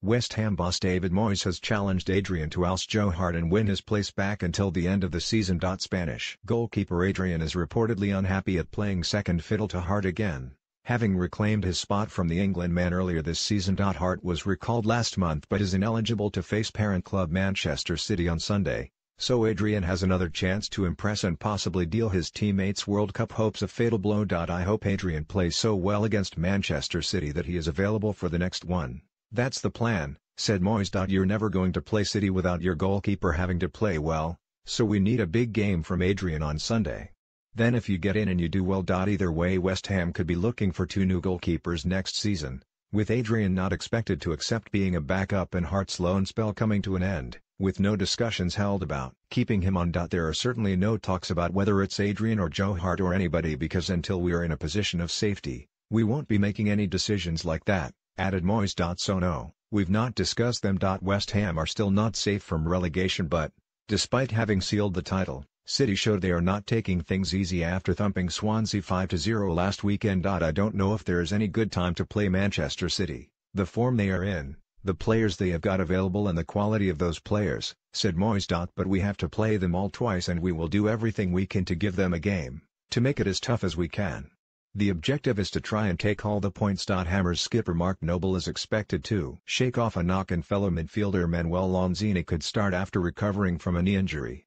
West Ham boss David Moyes has challenged Adrian to oust Joe Hart and win his place back until the end of the season. Spanish goalkeeper Adrian is reportedly unhappy at playing second fiddle to Hart again, having reclaimed his spot from the England man earlier this season. Hart was recalled last month but is ineligible to face parent club Manchester City on Sunday, so Adrian has another chance to impress and possibly deal his teammates World Cup hopes a fatal blow. I hope Adrian plays so well against Manchester City that he is available for the next one. That's the plan, said Moyes. You're never going to play City without your goalkeeper having to play well, so we need a big game from Adrian on Sunday. Then if you get in and you do well. Either way West Ham could be looking for two new goalkeepers next season, with Adrian not expected to accept being a backup and Hart's loan spell coming to an end, with no discussions held about keeping him on. There are certainly no talks about whether it's Adrian or Joe Hart or anybody because until we are in a position of safety, we won't be making any decisions like that added Moyes. So no, we've not discussed them. West Ham are still not safe from relegation but, despite having sealed the title, City showed they are not taking things easy after thumping Swansea 5-0 last weekend. I don't know if there is any good time to play Manchester City, the form they are in, the players they have got available and the quality of those players, said Moyes. But we have to play them all twice and we will do everything we can to give them a game, to make it as tough as we can. The objective is to try and take all the points. Hammers skipper Mark Noble is expected to shake off a knock and fellow midfielder Manuel Lanzini could start after recovering from a knee injury.